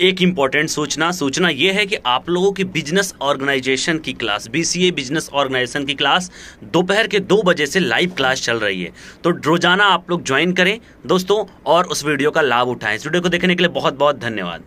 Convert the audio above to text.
एक इंपॉर्टेंट सूचना। सूचना ये है कि आप लोगों की बिज़नेस ऑर्गेनाइजेशन की क्लास बीसीए बिज़नेस ऑर्गेनाइजेशन की क्लास दोपहर के दो बजे से लाइव क्लास चल रही है। तो रोज़ाना आप लोग ज्वाइन करें। दोस्तों, और उस वीडियो का लाभ उठाएँ। इस वीडियो को देखने के लिए बहुत बहुत धन्यवाद।